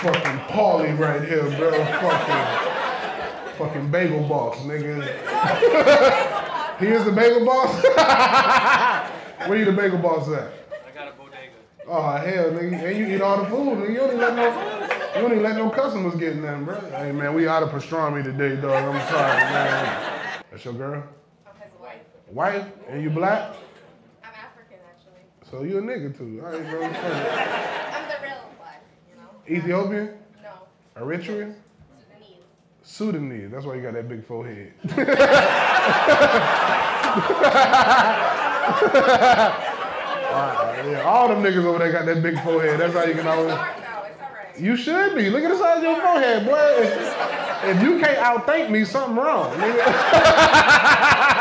fucking Paulie right here, bro. Fucking, fucking bagel boss, nigga. he is the bagel boss? Where you the bagel boss at? I got a bodega. Oh hell, nigga, and you eat all the food, nigga. You don't even let no, you don't even let no customers get nothing, bro. Hey man, we out of pastrami today, dog. I'm sorry, man. That's your girl? I'm his wife. Wife? And you black? I'm African, actually. So you a nigga too? All right, bro. fuck I'm the real black, you know? it. Ethiopian? No, Eritrean? Sudanese. Sudanese. That's why you got that big forehead. Alright, yeah, all them niggas over there got that big forehead. That's how you can always. Dark though, it's alright. You should be. Look at the size of your forehead, boy. If, if you can't outthink me, something wrong.